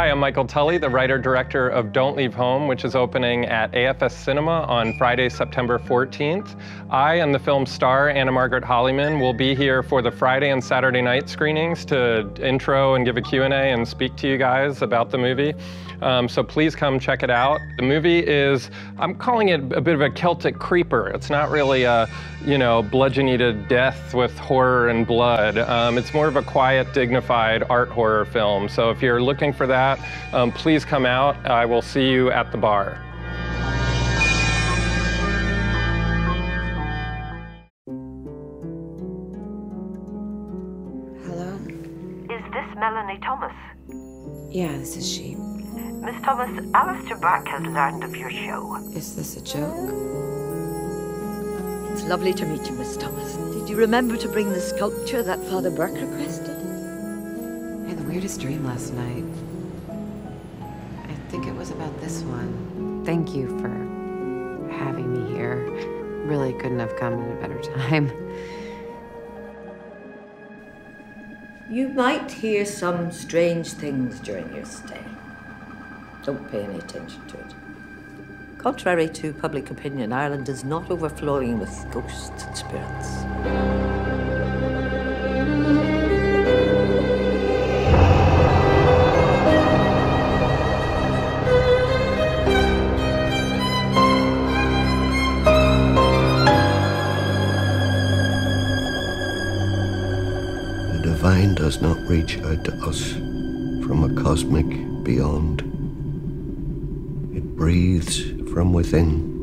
Hi, I'm Michael Tully, the writer director of Don't Leave Home, which is opening at AFS Cinema on Friday, September 14th. I and the film star, Anna Margaret Hollyman, will be here for the Friday and Saturday night screenings to intro and give a Q&A and speak to you guys about the movie. Um, so please come check it out. The movie is, I'm calling it a bit of a Celtic creeper. It's not really a, you know, bludgeon you to death with horror and blood. Um, it's more of a quiet, dignified art horror film. So if you're looking for that, that, um, please come out. I will see you at the bar. Hello? Is this Melanie Thomas? Yeah, this is she. Miss Thomas, Alistair Burke has learned of your show. Is this a joke? It's lovely to meet you, Miss Thomas. Did you remember to bring the sculpture that Father Burke requested? I had the weirdest dream last night think it was about this one. Thank you for having me here. Really couldn't have come at a better time. You might hear some strange things during your stay. Don't pay any attention to it. Contrary to public opinion, Ireland is not overflowing with ghosts and spirits. Divine does not reach out to us from a cosmic beyond. It breathes from within